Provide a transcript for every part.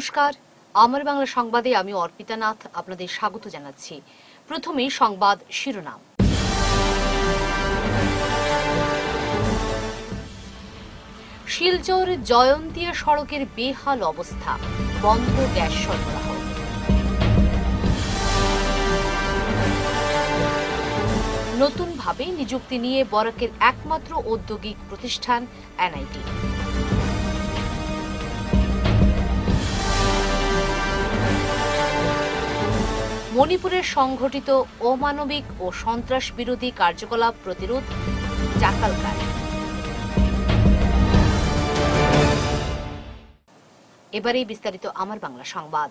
নমস্কার। আমার বাংলা সংবাদে আমি অর্পিতা নাথ আপনাদের স্বাগত জানাচ্ছি। প্রথমেই সংবাদ শিরোনাম। শিলচর জয়ন্তিয়া সড়কের বেহাল অবস্থা। বন্ধ গ্যাস সরবরাহ। নতুনভাবে নিযুক্তি নিয়ে বরাকের একমাত্র ঔদ্যোগিক প্রতিষ্ঠান এনআইটি। মণিপুরের সংঘটিত অমানবিক ও সন্ত্রাস বিরোধী কার্যকলাপ প্রতিরোধ জাকালকায় এবারেই বিস্তারিত আমার বাংলা সংবাদ।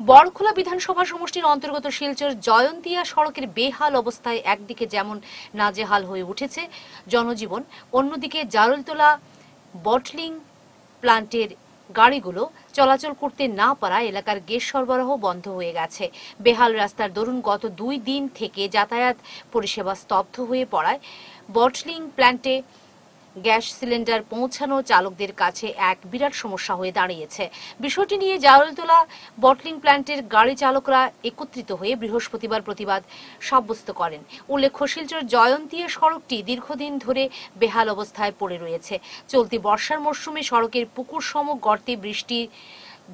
বড়খোলা বিধানসভা সমষ্টির অন্তর্গত শিলচর জয়ন্তিয়া সড়কের বেহাল অবস্থায় একদিকে যেমন নাজেহাল হয়ে উঠেছে জনজীবন, অন্যদিকে জারুলতলা বটলিং প্লান্টের গাড়িগুলো চলাচল করতে না পারায় এলাকার গ্যাস সরবরাহ বন্ধ হয়ে গেছে। বেহাল রাস্তার দরুন গত দুই দিন থেকে যাতায়াত পরিষেবা স্তব্ধ হয়ে পড়ায় বটলিং প্ল্যান্টে গ্যাস সিলিন্ডার পৌঁছানো চালকদের কাছে এক বিরাট সমস্যা হয়ে দাঁড়িয়েছে। বিষয়টি নিয়ে জারলতলা বটলিং প্ল্যান্টের গাড়ি চালকরা একত্রিত হয়ে বৃহস্পতিবার প্রতিবাদ সাব্যস্ত করেন। উল্লেখ্য, শিলচর জয়ন্তীয় সড়কটি দীর্ঘদিন ধরে বেহাল অবস্থায় পড়ে রয়েছে। চলতি বর্ষার মরশুমে সড়কের পুকুর সম গর্তে বৃষ্টি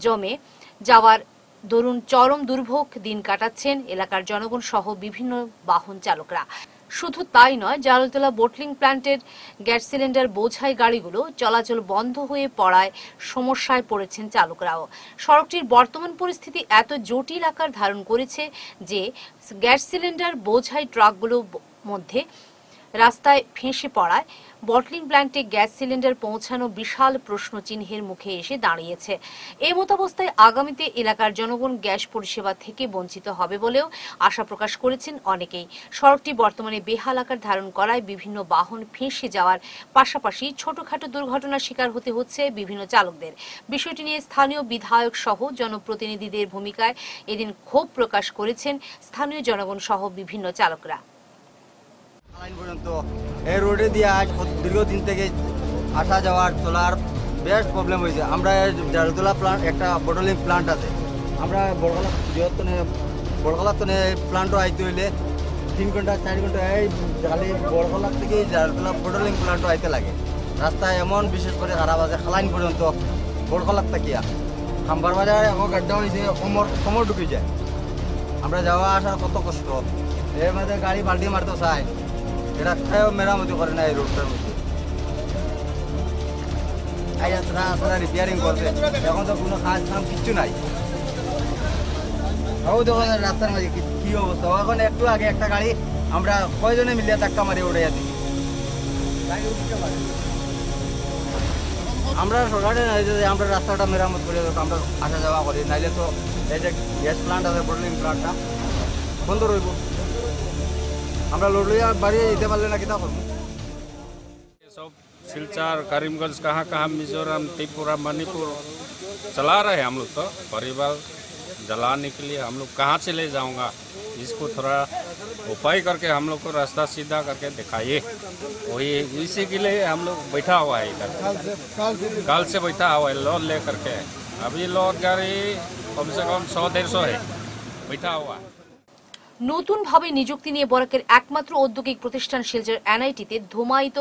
জমে যাওয়ার দরুন চরম দুর্ভোগ দিন কাটাচ্ছেন এলাকার জনগণ সহ বিভিন্ন বাহন চালকরা। শুধু তাই নয় জালতলা বোটলিং প্ল্যান্টের গ্যাস সিলিন্ডার বোঝাই গাড়িগুলো চলাচল বন্ধ হয়ে পড়ায় সমস্যায় পড়েছেন চালকরাও। সড়কটির বর্তমান পরিস্থিতি এত জটিল আকার ধারণ করেছে যে গ্যাস সিলিন্ডার বোঝাই ট্রাকগুলো মধ্যে রাস্তায় ফেঁসে পড়ায়। বটলিং প্ল্যান্টে গ্যাস সিলিন্ডার পৌঁছানো বিশাল প্রশ্ন চিহ্নের মুখে এসে দাঁড়িয়েছে। এই মতাবস্থায় আগামীতে এলাকার জনগণ গ্যাস পরিষেবা থেকে বঞ্চিত হবে বলেও আশা প্রকাশ করেছেন অনেকেই। সড়কটি বর্তমানে বেহাল আকার ধারণ করায় বিভিন্ন বাহন ফেঁসে যাওয়ার পাশাপাশি ছোটখাটো দুর্ঘটনার শিকার হতে হচ্ছে বিভিন্ন চালকদের। বিষয়টি নিয়ে স্থানীয় বিধায়ক সহ জনপ্রতিনিধিদের ভূমিকায় এদিন ক্ষোভ প্রকাশ করেছেন স্থানীয় জনগণ সহ বিভিন্ন চালকরা। লাইন পর্যন্ত এই রোডে দিয়ে আজ দীর্ঘদিন থেকে আসা যাওয়ার চলার বেশ প্রবলেম হয়েছে। আমরা জারুতলা প্লান্ট একটা বটলিং প্লান্ট আছে। আমরা বড়গলা বৃহত্তনে বড়গলার তনে প্লান্টও আইতে হইলে তিন ঘণ্টা, চার ঘণ্টা এই খালি বড়গলার থেকে জারুতলা বটলিং প্লান্টও আইতে লাগে। রাস্তা এমন বিশেষ করে খারাপ আছে, খালাইন পর্যন্ত বড়গলার তাকিয়া। খাম্বার বাজারে এখন গাড্ডা হয়েছে কোমর কোমর ঢুকে যায় আমরা যাওয়া আসার কত কষ্ট। এর মধ্যে গাড়ি পাল্টি মারতে চায়। খায়ও মেরামতি করে না এই রোডটার মধ্যে। আই তারা তারা রিপেয়ারিং করছে এখন তো কোনো কাজ কাম কিচ্ছু নাই। ও দেখো রাস্তার মাঝে কি- আগে একটা গাড়ি, আমরা কয়জনে মিলিয়ে ধাক্কা মারি উড়ে যাচ্ছি আমরা রাস্তাটা মেরামত করে আমরা আসা যাওয়া করি। নাইলে তো এই যে গ্যাস প্লান্ট আছে বোটলিং প্লান্টটা বন্ধ রইব। আমরা লোড লইয়া বাড়ি যেতে পারলে না কিতা করবো ये सब सिलचर करीमगंज कहाँ कहाँ मिजोरम त्रिपुरा मणिपुर चला रहे हैं हम लोग तो परिवार जलाने के लिए हम लोग कहाँ से ले जाऊंगा इसको थोड़ा उपाय करके हम लोग को रास्ता सीधा करके दिखाइए वही इसी के लिए हम लोग बैठा हुआ है इधर कल से बैठा हुआ है लोड ले करके अभी लोड गाड़ी कम से कम सौ डेढ़ सौ है बैठा हुआ है নতুনভাবে নিযুক্তি নিয়ে বরাকের একমাত্র ঔদ্যোগিক প্রতিষ্ঠান শিলচর এনআইটিতে ধোমায়িত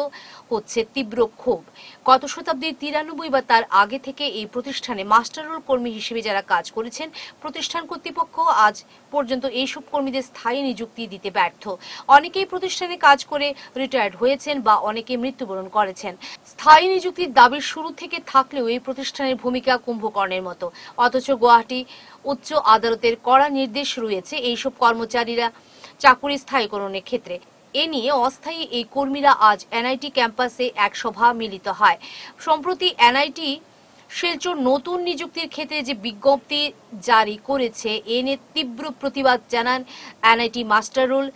হচ্ছে তীব্র ক্ষোভ। গত শতাব্দীর তিরানব্বই বা তার আগে থেকে এই প্রতিষ্ঠানে মাস্টার রোল কর্মী হিসেবে যারা কাজ করেছেন, প্রতিষ্ঠান কর্তৃপক্ষ আজ পর্যন্ত এইসব কর্মীদের স্থায়ী নিযুক্তি দিতে ব্যর্থ। অনেকেই প্রতিষ্ঠানে কাজ করে রিটায়ার্ড হয়েছেন বা অনেকে মৃত্যুবরণ করেছেন। স্থায়ী নিযুক্তির দাবির শুরু থেকে থাকলেও এই প্রতিষ্ঠানের ভূমিকা কুম্ভকর্ণের মতো। অথচ গুয়াহাটি উচ্চ আদালতের কড়া নির্দেশ রয়েছে এইসব কর্মচারীরা চাকুরি স্থায়ীকরণের ক্ষেত্রে। এ নিয়ে অস্থায়ী এই কর্মীরা আজ এনআইটি ক্যাম্পাসে এক সভা মিলিত হয়। সম্প্রতি এনআইটি শিলচর নতুন নিযুক্তির ক্ষেত্রে যে বিজ্ঞপ্তি জারি করেছে, এ নিয়ে তীব্র প্রতিবাদ জানান এনআইটি মাস্টার রোল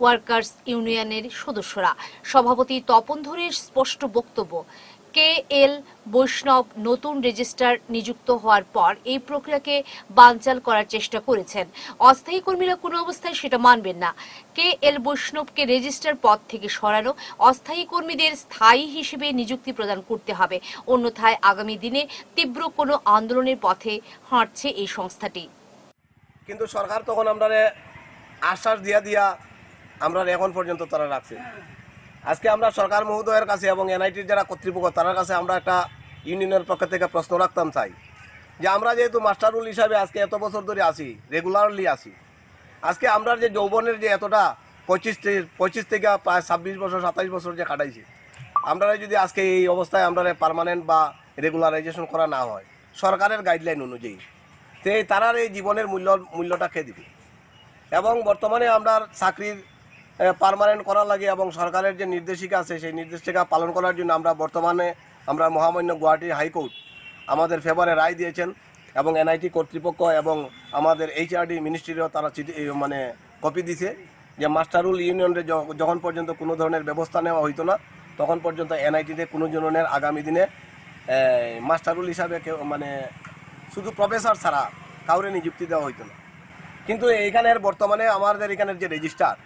ওয়ার্কার্স ইউনিয়নের সদস্যরা। সভাপতি তপন ধরের স্পষ্ট বক্তব্য কে এল বৈষ্ণব নতুন রেজিস্ট্রার নিযুক্ত হওয়ার পর এই প্রক্রিয়াকে বানচাল করার চেষ্টা করেছেন। অস্থায়ী কর্মীরা কোনো অবস্থায় সেটা মানবেন না। কে এল বৈষ্ণবকে রেজিস্ট্রার পদ থেকে সরানো, অস্থায়ী কর্মীদের স্থায়ী হিসেবে নিযুক্তি প্রদান করতে হবে। অন্যথায় আগামী দিনে তীব্র কোনো আন্দোলনের পথে হাঁটছে এই সংস্থাটি। কিন্তু সরকার তখন আমরা আশ্বাস দিয়া দিয়া আমরা এখন পর্যন্ত তারা রাখছে। আজকে আমরা সরকার মহোদয়ের কাছে এবং এনআইটির যারা কর্তৃপক্ষ তার কাছে আমরা একটা ইউনিয়নের পক্ষ থেকে প্রশ্ন রাখতাম চাই। যে আমরা যেহেতু মাস্টার রুল হিসাবে আজকে এত বছর ধরে আসি রেগুলারলি আসি আজকে আমরা যে যৌবনের যে এতটা পঁচিশ পঁচিশ থেকে প্রায় ছাব্বিশ বছর, সাতাইশ বছর যে কাটাইছি, আমরা যদি আজকে এই অবস্থায় আমরা পার্মানেন্ট বা রেগুলারাইজেশন করা না হয়, সরকারের গাইডলাইন অনুযায়ী, তো তারার এই জীবনের মূল্য, মূল্যটা খেয়ে দিবে। এবং বর্তমানে আমরা চাকরির পার্মানেন্ট করার লাগে এবং সরকারের যে নির্দেশিকা আছে, সেই নির্দেশিকা পালন করার জন্য আমরা বর্তমানে আমরা মহামান্য গুয়াহাটি হাইকোর্ট আমাদের ফেভারে রায় দিয়েছেন এবং এনআইটি কর্তৃপক্ষ এবং আমাদের এইচআরডি মিনিস্ট্রিরও তারা চিঠি মানে কপি দিছে যে মাস্টারুল ইউনিয়নের যখন পর্যন্ত কোনো ধরনের ব্যবস্থা নেওয়া হইতো না, তখন পর্যন্ত এনআইটিতে কোনো জনের আগামী দিনে মাস্টারুল হিসাবে কেউ মানে শুধু প্রফেসর ছাড়া কাউরে নিযুক্তি দেওয়া হইতো না। কিন্তু এইখানের বর্তমানে আমাদের এখানের যে রেজিস্ট্রার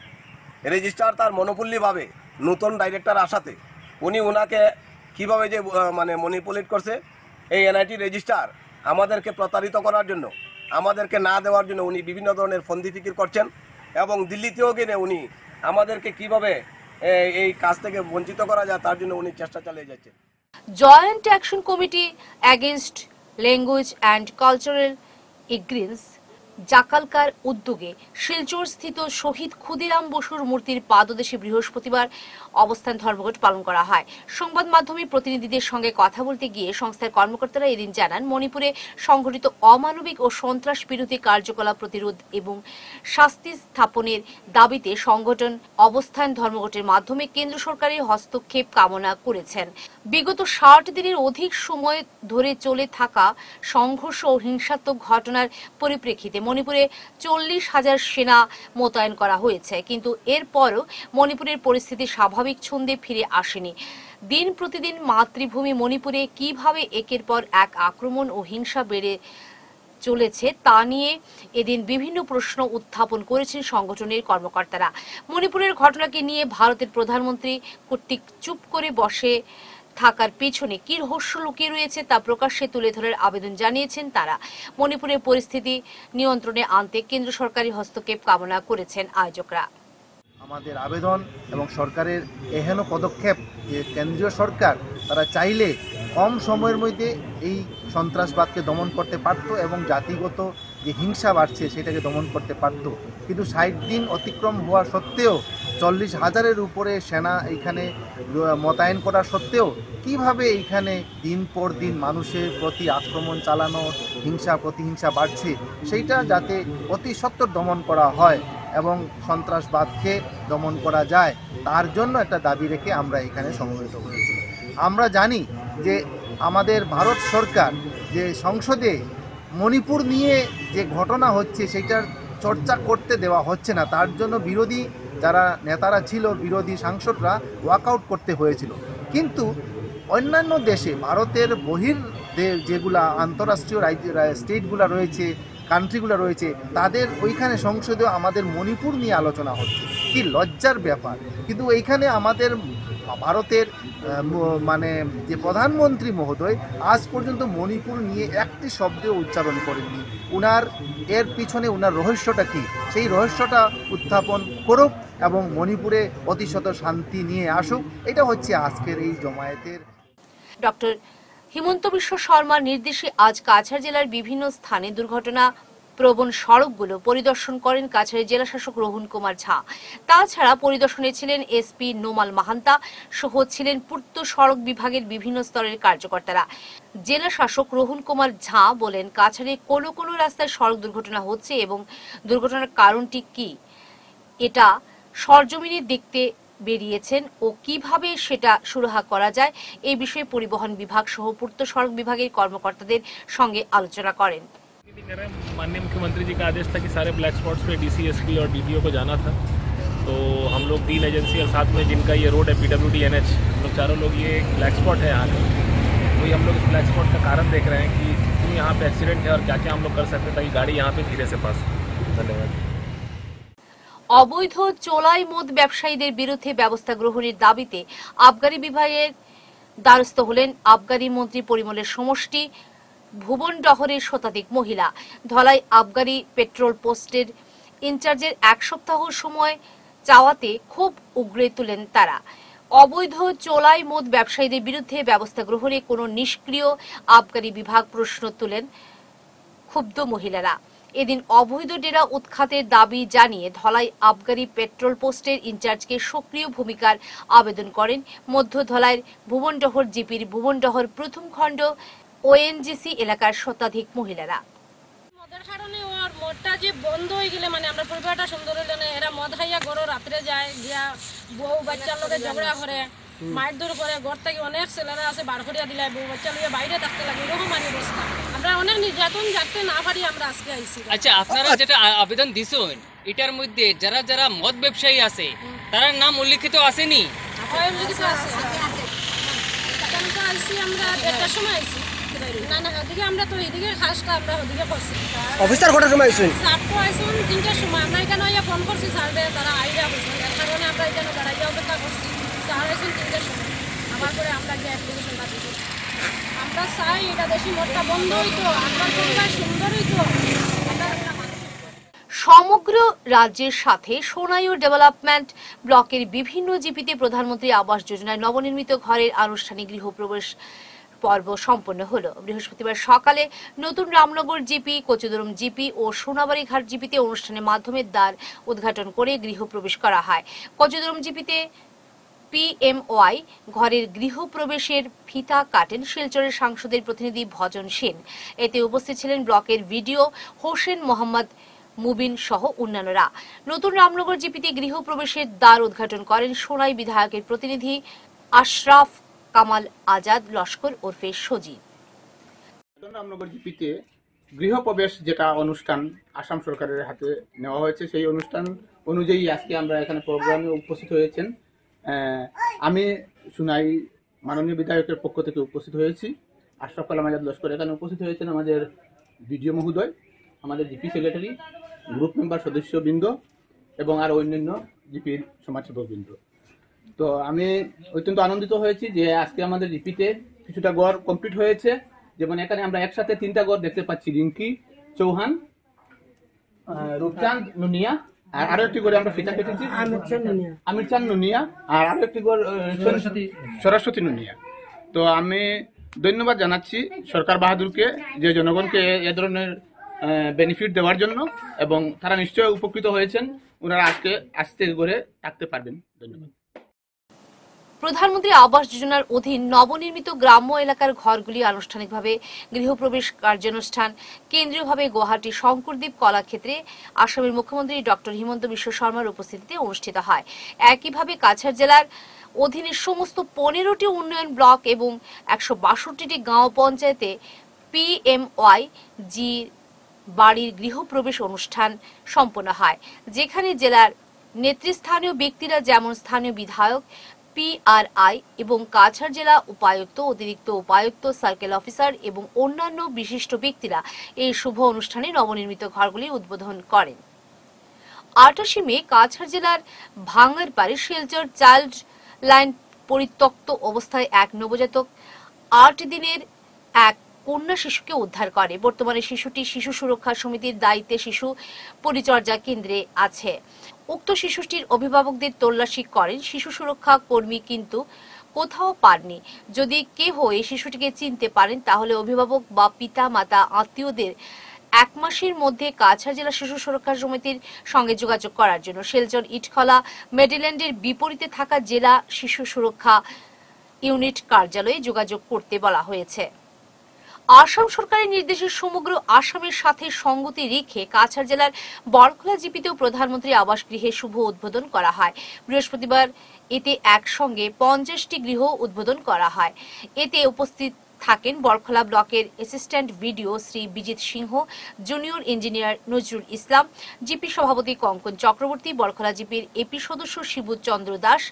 রেজিস্ট্রার তার মনোপল্লীভাবে নতুন ডাইরেক্টর আসাতে, উনি ওনাকে কীভাবে যে মানে মনিপুলেট করছে, এই এনআইটি রেজিস্ট্রার আমাদেরকে প্রতারিত করার জন্য, আমাদেরকে না দেওয়ার জন্য উনি বিভিন্ন ধরনের ফন্দি ফিকির করছেন এবং দিল্লিতেও গিয়ে উনি আমাদেরকে কীভাবে এই- এই কাজ থেকে বঞ্চিত করা যায় তার জন্য উনি চেষ্টা চালিয়ে যাচ্ছেন। Joint action committee against language and cultural aggression জাকালকার উদ্যোগে শিলচর স্থিত শহীদ ক্ষুদিরাম বসুর মূর্তির পাদদেশে বৃহস্পতিবার অবস্থান ধর্মঘট পালন করা হয়। সংবাদ মাধ্যমে প্রতিনিধিদের সঙ্গে কথা বলতে গিয়ে সংস্থার কর্মকর্তারা এদিন জানান, মণিপুরে সংঘটিত অমানবিক ও সন্ত্রাস বিরোধী কার্যকলাপ প্রতিরোধ এবং শাস্তি স্থাপনের দাবিতে সংগঠন অবস্থান ধর্মঘটের মাধ্যমে কেন্দ্র সরকারের হস্তক্ষেপ কামনা করেছেন। বিগত ষাট দিনের অধিক সময় ধরে চলে থাকা সংঘর্ষ ও হিংসাত্মক ঘটনার পরিপ্রেক্ষিতে মণিপুরে চল্লিশ হাজার সেনা মোতায়েন করা হয়েছে। কিন্তু এরপরও মণিপুরের পরিস্থিতি স্বাভাবিক ছন্দে ফিরে আসেনি। দিন প্রতিদিন মাতৃভূমি মণিপুরে কীভাবে একের পর এক আক্রমণ ও হিংসা বেড়ে চলেছে তা নিয়ে এদিন বিভিন্ন প্রশ্ন উত্থাপন করেছেন সংগঠনের কর্মকর্তারা। মণিপুরের ঘটনাকে নিয়ে ভারতের প্রধানমন্ত্রী কর্তৃক চুপ করে বসে থাকার পেছনে কি রহস্য লুকিয়ে রয়েছে তা প্রকাশ্যে তুলে ধরার আবেদন জানিয়েছেন তারা। মণিপুরের পরিস্থিতি নিয়ন্ত্রণে আনতে কেন্দ্র সরকারি হস্তক্ষেপ কামনা করেছেন আয়োজকরা। আমাদের আবেদন এবং সরকারের এহেন পদক্ষেপ যে কেন্দ্রীয় সরকার তারা চাইলে কম সময়ের মধ্যে এই সন্ত্রাসবাদকে দমন করতে পারত এবং জাতিগত যে হিংসা বাড়ছে সেটাকে দমন করতে পারত। কিন্তু ষাট দিন অতিক্রম হওয়া সত্ত্বেও চল্লিশ হাজারের উপরে সেনা এইখানে মোতায়েন করা সত্ত্বেও কীভাবে এইখানে দিন পর দিন মানুষের প্রতি আক্রমণ চালানো, হিংসা, প্রতিহিংসা বাড়ছে, সেইটা যাতে অতি সত্বর দমন করা হয় এবং সন্ত্রাসবাদকে দমন করা যায়, তার জন্য একটা দাবি রেখে আমরা এখানে সমবেত হয়েছি। আমরা জানি যে আমাদের ভারত সরকার যে সংসদে মণিপুর নিয়ে যে ঘটনা হচ্ছে সেটার চর্চা করতে দেওয়া হচ্ছে না, তার জন্য বিরোধী যারা নেতারা ছিল, বিরোধী সাংসদরা ওয়াকআউট করতে হয়েছিল। কিন্তু অন্যান্য দেশে, ভারতের বহির যেগুলা আন্তরাষ্ট্রীয় রাজ্য, স্টেটগুলো রয়েছে, কান্ট্রিগুলো রয়েছে, তাদের ওইখানে সংসদেও আমাদের মণিপুর নিয়ে আলোচনা হচ্ছে। কি লজ্জার ব্যাপার। কিন্তু এইখানে আমাদের ভারতের মানে যে প্রধানমন্ত্রী মহোদয়, আজ পর্যন্ত মণিপুর নিয়ে একটি শব্দেও উচ্চারণ করেননি। উনার, এর পিছনে উনার রহস্যটা কি? সেই রহস্যটা উত্থাপন করুক এবং মণিপুরে অতিশত শান্তি নিয়ে আসুক, এটা হচ্ছে আজকের এই জমায়েতের ডক্টর হিমন্ত বিশ্ব শর্মার নির্দেশে আজ কাছাড় জেলার বিভিন্ন স্থানে দুর্ঘটনা, প্রবণ সড়কগুলো পরিদর্শন করেন কাছাড়ের জেলা শাসক রোহন কুমার ঝা। তাছাড়া পরিদর্শনে ছিলেন এসপি নোমাল মাহান্তা সহ ছিলেন পূর্ত সড়ক বিভাগের বিভিন্ন স্তরের কার্যকর্তারা। জেলা শাসক রোহন কুমার ঝা বলেন, কাছাড়ে কোনো কোনো রাস্তায় সড়ক দুর্ঘটনা হচ্ছে এবং দুর্ঘটনার কারণটি কি? এটা সরজমিনে দেখতে বেরিয়েছেন ও কিভাবে সেটা সুরাহা করা যায় এই বিষয়ে পরিবহন বিভাগ সহ পূর্ত সড়ক বিভাগের কর্মকর্তাদের সঙ্গে আলোচনা করেন नहीं कर रहे हैं। माननीय मुख्यमंत्री जी का आदेश था कि सारे ब्लैक स्पॉट्स पे डीसी एसपी और डीडीओ को जाना था तो हम लोग तीन एजेंसी और साथ में जिनका ये रोड है पीडब्ल्यू डी एन एच हम लोग चारों लोग ये ब्लैक स्पॉट है यहाँ का वही हम लोग इस ब्लैक स्पॉट का कारण देख रहे हैं कि क्यों यहाँ पे एक्सीडेंट है और क्या क्या हम लोग कर सकते हैं ताकि गाड़ी यहाँ पे धीरे से पास हो। धन्यवाद অবৈধ চোলাই মদ ব্যবসায়ীদের বিরুদ্ধে ব্যবস্থা গ্রহণের দাবিতে আবগারি বিভাগের দ্বারস্থ হলেন আবগারি মন্ত্রী পরিমলের সমষ্টি, ভুবন ডহরের শতাধিক মহিলা। ধলাই আবগারি পেট্রোল পোস্টের ইনচার্জের এক সপ্তাহ সময় চাওয়াতে খুব উগড়ে তুলেন তারা। অবৈধ চোলাই মদ ব্যবসায়ীদের বিরুদ্ধে ব্যবস্থা গ্রহণে কোনো নিষ্ক্রিয় আবগারি বিভাগ প্রশ্ন তুলেন ক্ষুব্ধ মহিলারা। এদিন অবৈধ ডেরা উৎখাতের দাবি জানিয়ে ধলাই আবগারি পেট্রোল পোস্টের ইনচার্জকে সক্রিয় ভূমিকার আবেদন করেন। মধ্য ধলাইয়ের ভুবনডহর জিপির ভুবনডহর প্রথম খণ্ড ওএনজিসি এলাকার শতাধিক মহিলারা। মদের কারণে ওর মদটা যে বন্ধ হয়ে গেলে মানে আমরা পরিবারটা সুন্দর হইলে না এরা মদ খাইয়া গরো রাত্রে যায় গিয়া বউ বাচ্চার লোকে ঝগড়া করে মায়ের দূর করে ঘর থেকে অনেক ছেলেরা আছে বার করিয়া দিলে বউ বাচ্চা লইয়া বাইরে থাকতে লাগে এরকম মানে অবস্থা। আমরা অনেক নির্যাতন যাতে না পারি আমরা আজকে আইছি। আচ্ছা আপনারা যেটা আবেদন দিছেন এটার মধ্যে যারা যারা মদ ব্যবসায়ী আছে তার নাম উল্লিখিত আসেনি? আছে। আইছি আমরা দেড়টার সময় আইছি। না না ওদিকে আমরা তো এদিকে খাসটা আমরা ওদিকে করছি। অফিসার কটার সময় আইসুন চারটো আইসুন তিনটার সময়। আমরা এখানে ইয়া ফোন করছি স্যাররে তারা আইডিয়া করছেন এর কারণে আমরা এখানে দাঁড়াইয়া অপেক্ষা করছি। স্যার আইসুন তিনটার সময়। আমার পরে আমরা গিয়ে অ্যাপ্লিকেশনটা দিয়েছি আমরা চাই এটা দেশি বন্ধ হইতো পরিবার সুন্দর হইতো সমগ্র রাজ্যের সাথে সোনাইও ডেভেলপমেন্ট ব্লকের বিভিন্ন জিপিতে প্রধানমন্ত্রী আবাস যোজনায় নবনির্মিত ঘরের আনুষ্ঠানিক গৃহপ্রবেশ পর্ব সম্পন্ন হলো। বৃহস্পতিবার সকালে নতুন রামনগর জিপি, কচুদরম জিপি ও সোনাবাড়ি ঘাট জিপিতে অনুষ্ঠানের মাধ্যমে দ্বার উদ্ঘাটন করে গৃহপ্রবেশ করা হয়। কচুদরম জিপিতে পিএমওআই ঘরের গৃহপ্রবেশের ফিতা কাটেন শিলচরের সাংসদের প্রতিনিধি ভজন সেন। এতে উপস্থিত ছিলেন ব্লকের ভিডিও হোসেন মোহাম্মদ মুবিন সহ অন্যান্যরা। নতুন রামনগর জিপিতে গৃহপ্রবেশের দ্বার উদ্ঘাটন করেন সোনাই বিধায়কের প্রতিনিধি আশরাফ কামাল আজাদ, লস্কর ওরফে সজীব রামনগর জিপিতে গৃহপ্রবেশ যেটা অনুষ্ঠান আসাম সরকারের হাতে নেওয়া হয়েছে, সেই অনুষ্ঠান অনুযায়ী আজকে আমরা এখানে প্রোগ্রামে উপস্থিত হয়েছেন। আমি সুনাই মাননীয় বিধায়কের পক্ষ থেকে উপস্থিত হয়েছি। আশরাফ কালাম আজাদ লস্কর এখানে উপস্থিত হয়েছেন আমাদের বিডিও মহোদয়, আমাদের জিপি সেক্রেটারি, গ্রুপ মেম্বার সদস্যবৃন্দ এবং আর অন্যান্য জিপির সমাজসেবকবৃন্দ। তো আমি অত্যন্ত আনন্দিত হয়েছি যে আজকে আমাদের জিপিতে কিছুটা গড় কমপ্লিট হয়েছে। যেমন এখানে আমরা একসাথে তিনটা গড় দেখতে পাচ্ছি, রিঙ্কি চৌহান রূপচাঁদ নুনিয়া আর আরও একটি করে আমরা ফিতা কেটেছি আমির চান নুনিয়া আর আরও একটি করে সরস্বতী সরস্বতী নুনিয়া। তো আমি ধন্যবাদ জানাচ্ছি সরকার বাহাদুরকে যে জনগণকে এ- এ ধরনের বেনিফিট দেওয়ার জন্য এবং তারা নিশ্চয়ই উপকৃত হয়েছেন। ওনারা আজকে আস্তে করে থাকতে পারবেন। ধন্যবাদ। প্রধানমন্ত্রী আবাস যোজনার অধীন নবনির্মিত গ্রাম্য এলাকার ঘরগুলি আনুষ্ঠানিকভাবে গৃহপ্রবেশ কার্যানুষ্ঠান, কেন্দ্রীয়ভাবে গুয়াহাটি শঙ্করদ্বীপ কলাক্ষেত্রে আসামের মুখ্যমন্ত্রী ডক্টর হিমন্ত বিশ্ব শর্মার উপস্থিতিতে অনুষ্ঠিত হয়। একইভাবে কাছাড় জেলার অধীনে সমস্ত পনেরোটি উন্নয়ন ব্লক এবং একশো বাষট্টিটি গাঁও পঞ্চায়েতে পিএমওয়াই জি বাড়ির গৃহপ্রবেশ অনুষ্ঠান সম্পন্ন হয়, যেখানে জেলার নেতৃস্থানীয় ব্যক্তিরা যেমন স্থানীয় বিধায়ক পিআরআই এবং কাছাড় জেলা উপায়ুক্ত, অতিরিক্ত উপায়ুক্ত, সার্কেল অফিসার এবং অন্যান্য বিশিষ্ট ব্যক্তিরা এই শুভ অনুষ্ঠানে নবনির্মিত ঘরগুলি উদ্বোধন করেন। আটাশি মে কাছাড় জেলার ভাঙ্গার ভাঙ্গারপাড়ি শিলচর চাইল্ড লাইন পরিত্যক্ত অবস্থায় এক নবজাতক আট দিনের এক কন্যা শিশুকে উদ্ধার করে। বর্তমানে শিশুটি শিশু সুরক্ষা সমিতির দায়িত্বে শিশু পরিচর্যা কেন্দ্রে আছে। উক্ত শিশুটির অভিভাবকদের তল্লাশি করেন। শিশু সুরক্ষা কর্মী কিন্তু কোথাও পাননি। যদি কেহ এই শিশুটিকে চিনতে পারেন, তাহলে অভিভাবক বা পিতা মাতা আত্মীয়দের এক মাসের মধ্যে কাছাড় জেলা শিশু সুরক্ষা সমিতির সঙ্গে যোগাযোগ করার জন্য। শিলচর ইটখলা মেডিল্যান্ডের বিপরীতে থাকা জেলা শিশু সুরক্ষা ইউনিট কার্যালয়ে যোগাযোগ করতে বলা হয়েছে। আসাম সরকারের নির্দেশে সমগ্র আসামের সাথে সঙ্গতি রেখে কাছাড় জেলার বরখলা জিপিতেও প্রধানমন্ত্রী আবাস গৃহে শুভ উদ্বোধন করা হয়। বৃহস্পতিবার এতে একসঙ্গে পঞ্চাশটি গৃহ উদ্বোধন করা হয়। এতে উপস্থিত থাকেন বরখলা ব্লকের assistant BDO Shri Bijit Singha, junior engineer Nazrul Islam, GP সভাপতি কঙ্কন চক্রবর্তী বরখলা জিপির এপি সদস্য Shibu Chandra Das,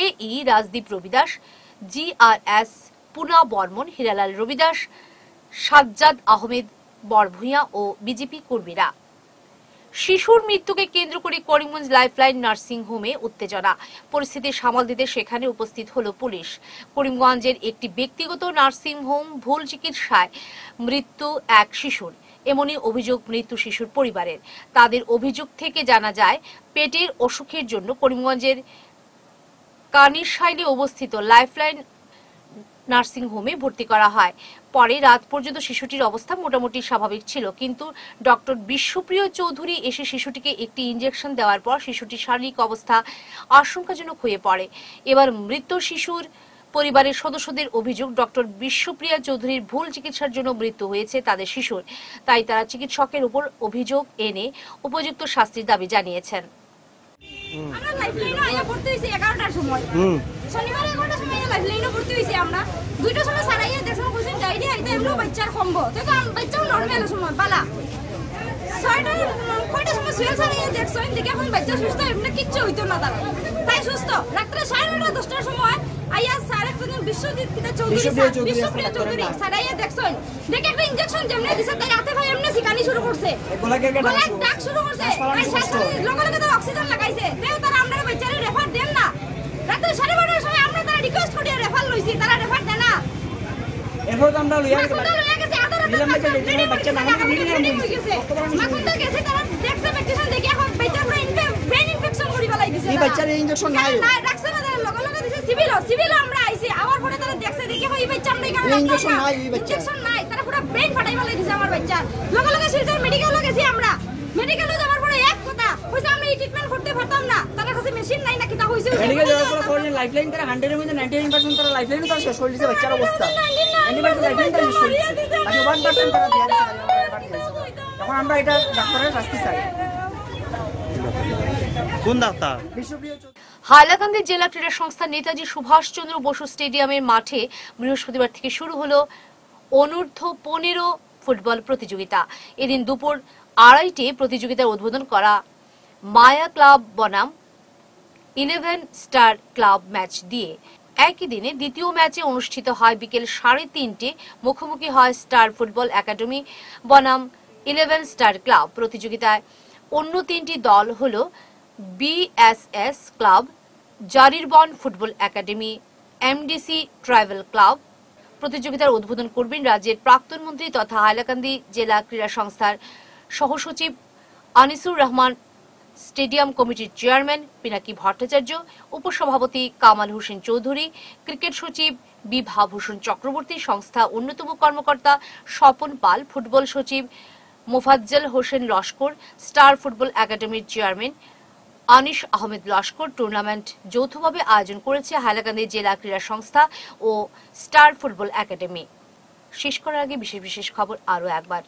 A E Rajdeep Rabi Das GRS Puna Barman, Hiralal Rabidas Sajjad Ahmed Barbhuiya O BJP কর্মীরা। শিশুর মৃত্যুকে কেন্দ্র করে করিমগঞ্জ লাইফলাইন নার্সিং হোমে উত্তেজনা। পরিস্থিতি সামাল দিতে সেখানে উপস্থিত হলো পুলিশ। করিমগঞ্জের একটি ব্যক্তিগত নার্সিং হোম ভুল চিকিৎসায় মৃত্যু এক শিশুর। এমনই অভিযোগ মৃত্যু শিশুর পরিবারের। তাদের অভিযোগ থেকে জানা যায়, পেটের অসুখের জন্য করিমগঞ্জের কানিরশাইলে অবস্থিত লাইফলাইন নার্সিং হোমে ভর্তি করা হয়। পরে রাত পর্যন্ত শিশুটির অবস্থা মোটামুটি স্বাভাবিক ছিল। কিন্তু ডক্টর বিশ্বপ্রিয় চৌধুরী এসে শিশুটিকে একটি ইঞ্জেকশন দেওয়ার পর শিশুটির শারীরিক অবস্থা আশঙ্কাজনক হয়ে পড়ে। এবার মৃত শিশুর পরিবারের সদস্যদের অভিযোগ, ডক্টর বিশ্বপ্রিয়া চৌধুরীর ভুল চিকিৎসার জন্য মৃত্যু হয়েছে তাদের শিশুর। তাই তারা চিকিৎসকের উপর অভিযোগ এনে উপযুক্ত শাস্তির দাবি জানিয়েছেন। আমরা লাইফলাইনে আয়া পড়তে হইছে 11টার সময়। শনিবার 11টার সময় লাইফলাইনে পড়তে হইছে আমরা। দুইটার সময় সারাইয়া দেখলাম কইছেন ডাইরি আইতে এমন বাচ্চার কম্বো। তো তো বাচ্চাও নরমাল সময় বালা ছয়টা কয়টার সময় সুয়েল সারাইয়া দেখছ দেখে এখন বাচ্চা সুস্থ এমনি কিচ্ছু হইতো না তারা। তাই সুস্থ। রাত্রে সাড়ে নটা দশটার সময় আইয়া একজন বিশ্বজিৎ কিতা চৌধুরী স্যার চৌধুরী সারাইয়া দেখছ দেখে একটা ইনজেকশন যেমনি দিছে তাই হাতে ভাই এমনি শিকানি শুরু করছে। গলায় ডাক শুরু করছে। লগে লগে তো অক্সিজেন লাগাইছে। তেও তারা আমরা বাচ্চারে রেফার দেন না। রাতে সাড়ে বারোটার সময় আমরা তারা রিকোয়েস্ট করিয়া রেফার লইছি তারা রেফার দেন না। এরপর তো আমরা লইয়া গেছে আধা রাতে বাচ্চা। গেছে। তারা দেখছে দেখে ব্রেন করি ফেলাই দিছে এই। বাচ্চার এই নাই। রাখছে না তারা লগে লগে দিছে। সিভিল সিভিল আমরা আইছি। আমার পরে তারা দেখছে দেখে হয় বাচ্চা আমরা এখানে এই রাখলাম injection না। নাই এই বাচ্চার। Injection নাই। তারা পুরো ব্রেন ফাটাই ফেলাই দিছে আমার বাচ্চার। লগে লগে শিলচর মেডিকেলে গেছি আমরা। মেডিকেলে যাওয়ার পরে এক কথা কইছে আমরা এই ট্রিটমেন্ট করতে পারতাম না। তার কাছে মেশিন নাই নাকি তা হইছে মেডিকেল যাওয়ার পর কোন লাইফলাইন তারা 100 এর মধ্যে 99% তারা লাইফলাইন তারা শেষ করে দিয়েছে বাচ্চার অবস্থা। 90% লাইফলাইন তারা শেষ করে দিয়েছে বাকি 1% তারা দেয়া তখন আমরা এটা ডাক্তারের শাস্তি চাই। কোন ডাক্তার হাইলাকান্দি জেলা ক্রীড়া সংস্থা নেতাজি সুভাষচন্দ্র বসু স্টেডিয়ামের মাঠে বৃহস্পতিবার থেকে শুরু হলো অনূর্ধ্ব পনেরো ফুটবল প্রতিযোগিতা। এদিন দুপুর আড়াইটে প্রতিযোগিতার উদ্বোধন করা মায়া ক্লাব বনাম, ইলেভেন স্টার ক্লাব ম্যাচ দিয়ে। একই দিনে দ্বিতীয় ম্যাচে অনুষ্ঠিত হয় বিকেল সাড়ে তিনটে মুখোমুখি হয় স্টার ফুটবল একাডেমি বনাম, ইলেভেন স্টার ক্লাব। প্রতিযোগিতায় অন্য তিনটি দল হল BSS club Jariraban football academy MDC tribal club প্রতিযোগিতার উদ্বোধন করবেন রাজ্যের প্রাক্তন মন্ত্রী তথা হাইলাকান্দি জেলা ক্রীড়া সংস্থার সহসচিব আনিসুর রহমান, স্টেডিয়াম কমিটির চেয়ারম্যান পিনাকি ভট্টাচার্য, উপসভাপতি কামাল হোসেন চৌধুরী, ক্রিকেট সচিব বিভা ভূষণ চক্রবর্তী, সংস্থা অন্যতম কর্মকর্তা স্বপন পাল, ফুটবল সচিব মোফাজ্জল হোসেন লস্কর, স্টার ফুটবল একাডেমির চেয়ারম্যান আনিস আহমেদ লস্কর টুর্নামেন্ট যৌথভাবে আয়োজন করেছে হাইলাকান্দি জেলা ক্রীড়া সংস্থা ও স্টার ফুটবল একাডেমি। শেষ করার আগে বিশেষ বিশেষ খবর আরও একবার।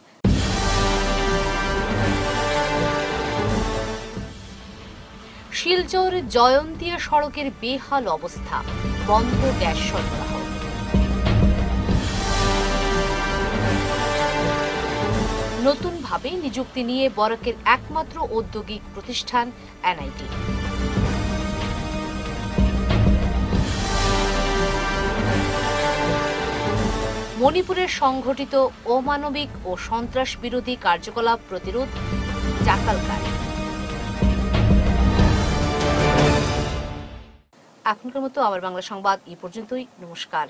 শিলচর জয়ন্তিয়া সড়কের বেহাল অবস্থা। বন্ধ গ্যাস সরবরাহ। নতুনভাবে নিযুক্তি নিয়ে বরাকের একমাত্র ঔদ্যোগিক প্রতিষ্ঠান এনআইটি। মণিপুরের সংঘটিত অমানবিক ও সন্ত্রাস বিরোধী কার্যকলাপ প্রতিরোধ জাকালকার। এখনকার মতো আমার বাংলা সংবাদ, এই পর্যন্তই। নমস্কার।